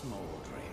smoldering.